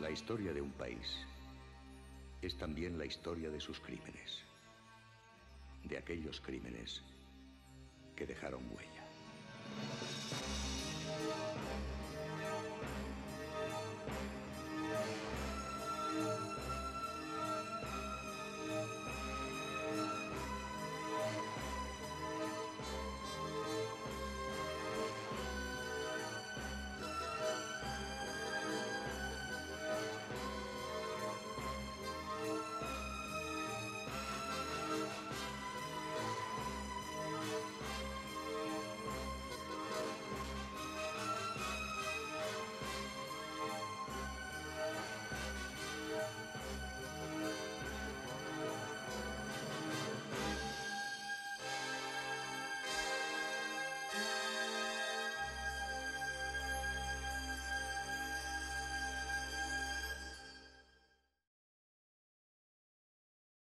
La historia de un país es también la historia de sus crímenes, de aquellos crímenes que dejaron huella.